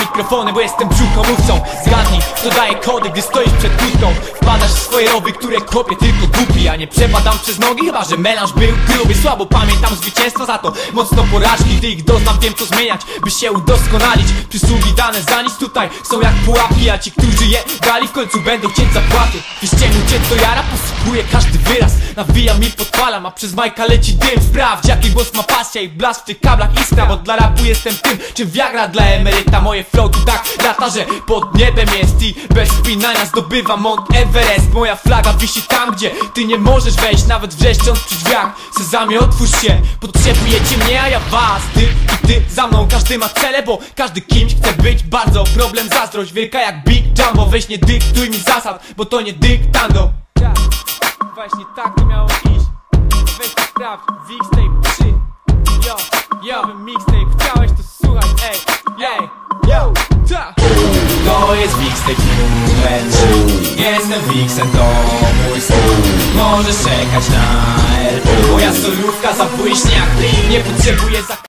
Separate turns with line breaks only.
mikrofonem, bo jestem brzuchomówcą. Zgadnij, kto daje kody, gdy stoisz przed kłódką Wpadasz w swoje rowy, które kopie tylko głupi Ja nie przepadam przez nogi, chyba że melanż był gruby. Słabo pamiętam zwycięstwa, za to. Mocno porażki Gdy ich doznam, wiem co zmieniać, by się udoskonalić. Przysługi dane za nic tutaj są jak pułapki A ci, którzy je dali w końcu będą chcieć zapłaty. Wyściemu cię to jara, posłuchuję każdy wyraz. Nawijam i podpalam, a przez Majka leci dym. Sprawdź jaki głos ma pasja i blask w tych kablach iskra Bo dla rapu jestem tym, czym Viagra dla emeryta Moje flow tak lata, że pod niebem jest I bez spinania zdobywa Mount Everest. Moja flaga wisi tam, gdzie ty nie możesz wejść Nawet wrzeszcząc przy drzwiach. Sezamie otwórz się, potrzebujecie mnie, a ja was Ty i ty za mną, każdy ma cele, bo każdy kimś chce być. Bardzo problem zazdrość, wielka jak Big Jumbo. Weź nie dyktuj mi zasad, bo to nie dyktando. Tak, Właśnie tak to miało iść. Weź sprawdź, mixtape 3 Yo, yo, mixtape, To jest mixtape numer 3 Jestem Wixen, to mój styl Możesz czekać na LP Moja solówka zabłyśnie jak ty Nie potrzebuję za